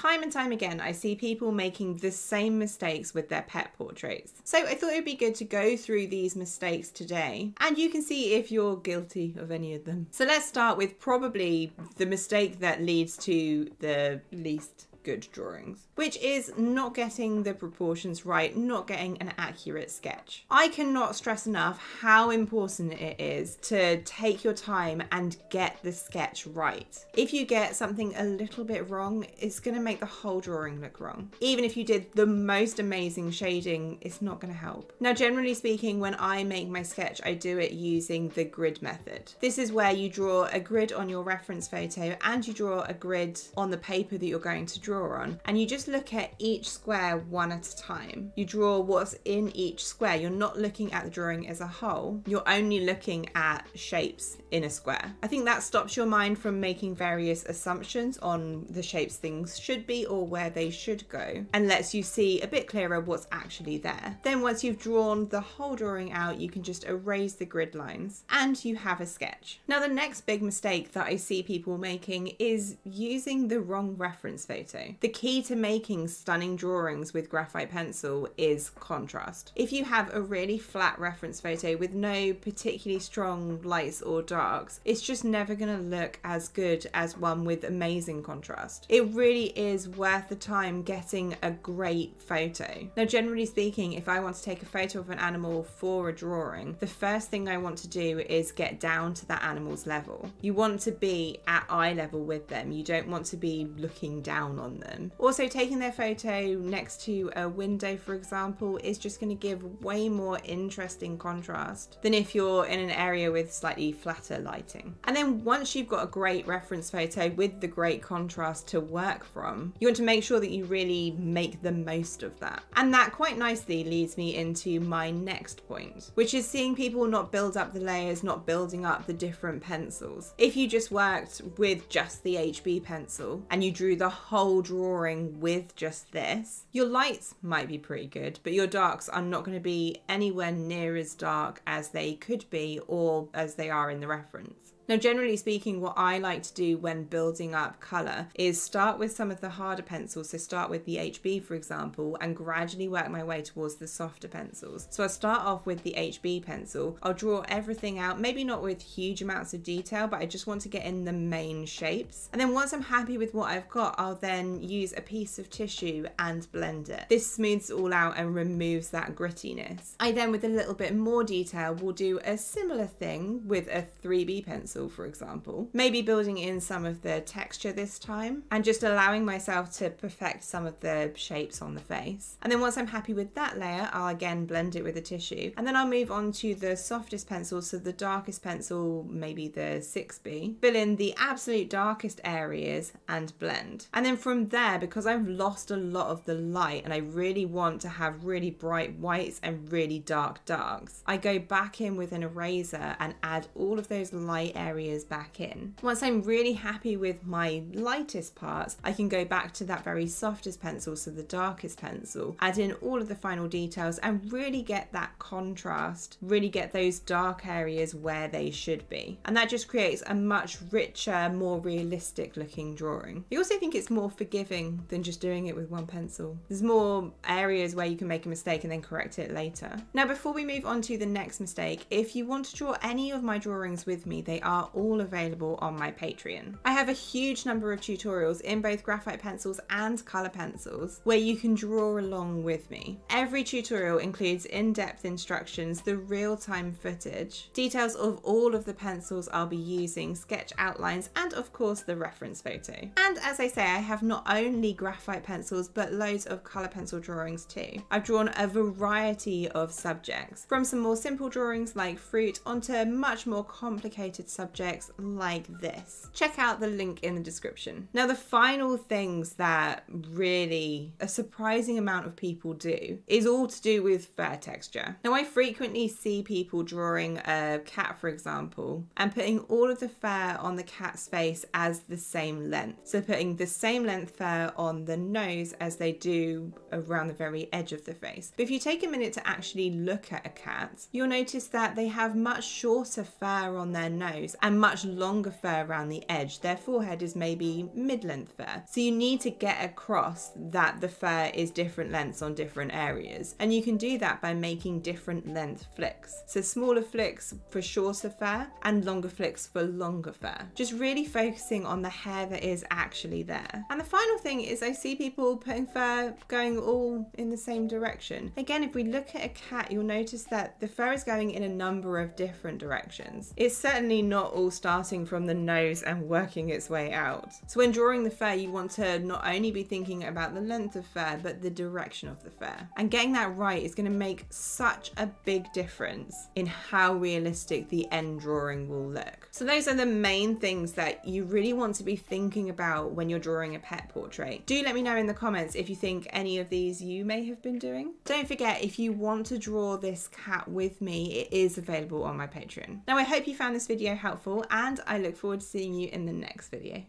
time and time again, I see people making the same mistakes with their pet portraits. So I thought it would be good to go through these mistakes today and you can see if you're guilty of any of them. So let's start with probably the mistake that leads to the least good drawings, which is not getting the proportions right, not getting an accurate sketch. I cannot stress enough how important it is to take your time and get the sketch right. If you get something a little bit wrong, it's going to make the whole drawing look wrong. Even if you did the most amazing shading, it's not going to help. Now, generally speaking, when I make my sketch, I do it using the grid method. This is where you draw a grid on your reference photo and you draw a grid on the paper that you're going to draw draw on and you just look at each square one at a time. You draw what's in each square. You're not looking at the drawing as a whole. You're only looking at shapes in a square. I think that stops your mind from making various assumptions on the shapes things should be or where they should go and lets you see a bit clearer what's actually there. Then once you've drawn the whole drawing out, you can just erase the grid lines and you have a sketch. Now the next big mistake that I see people making is using the wrong reference photo. The key to making stunning drawings with graphite pencil is contrast. If you have a really flat reference photo with no particularly strong lights or darks, it's just never going to look as good as one with amazing contrast. It really is worth the time getting a great photo. Now, generally speaking, if I want to take a photo of an animal for a drawing, the first thing I want to do is get down to that animal's level. You want to be at eye level with them. You don't want to be looking down on on them. Also, taking their photo next to a window, for example, is just going to give way more interesting contrast than if you're in an area with slightly flatter lighting. And then once you've got a great reference photo with the great contrast to work from, you want to make sure that you really make the most of that. And that quite nicely leads me into my next point, which is seeing people not build up the layers, not building up the different pencils. If you just worked with just the HB pencil and you drew the whole drawing with just this, your lights might be pretty good, but your darks are not going to be anywhere near as dark as they could be or as they are in the reference. Now, generally speaking, what I like to do when building up colour is start with some of the harder pencils. So start with the HB, for example, and gradually work my way towards the softer pencils. So I start off with the HB pencil. I'll draw everything out, maybe not with huge amounts of detail, but I just want to get in the main shapes. And then once I'm happy with what I've got, I'll then use a piece of tissue and blend it. This smooths it all out and removes that grittiness. I then, with a little bit more detail, will do a similar thing with a 3B pencil pencil, for example. Maybe building in some of the texture this time and just allowing myself to perfect some of the shapes on the face. And then once I'm happy with that layer, I'll again blend it with a tissue. And then I'll move on to the softest pencil, so the darkest pencil, maybe the 6B. Fill in the absolute darkest areas and blend. And then from there, because I've lost a lot of the light and I really want to have really bright whites and really dark darks, I go back in with an eraser and add all of those light areas areas back in. Once I'm really happy with my lightest parts, I can go back to that very softest pencil, so the darkest pencil, add in all of the final details and really get that contrast, really get those dark areas where they should be. And that just creates a much richer, more realistic looking drawing. I also think it's more forgiving than just doing it with one pencil. There's more areas where you can make a mistake and then correct it later. Now, before we move on to the next mistake, if you want to draw any of my drawings with me, they are are all available on my Patreon. I have a huge number of tutorials in both graphite pencils and colour pencils where you can draw along with me. Every tutorial includes in-depth instructions, the real-time footage, details of all of the pencils I'll be using, sketch outlines, and of course the reference photo. And as I say, I have not only graphite pencils, but loads of colour pencil drawings too. I've drawn a variety of subjects, from some more simple drawings like fruit onto much more complicated subjects subjects like this. Check out the link in the description. Now, the final things that really a surprising amount of people do is all to do with fur texture. Now, I frequently see people drawing a cat, for example, and putting all of the fur on the cat's face as the same length. So putting the same length fur on the nose as they do around the very edge of the face. But if you take a minute to actually look at a cat, you'll notice that they have much shorter fur on their nose nose and much longer fur around the edge. Their forehead is maybe mid-length fur. So you need to get across that the fur is different lengths on different areas. And you can do that by making different length flicks. So smaller flicks for shorter fur and longer flicks for longer fur. Just really focusing on the hair that is actually there. And the final thing is I see people putting fur going all in the same direction. Again, if we look at a cat, you'll notice that the fur is going in a number of different directions. It's certainly not all starting from the nose and working its way out. So when drawing the fur, you want to not only be thinking about the length of fur, but the direction of the fur. And getting that right is going to make such a big difference in how realistic the end drawing will look. So those are the main things that you really want to be thinking about when you're drawing a pet portrait. Do let me know in the comments if you think any of these you may have been doing. Don't forget, if you want to draw this cat with me, it is available on my Patreon. Now, I hope you found this video helpful and I look forward to seeing you in the next video.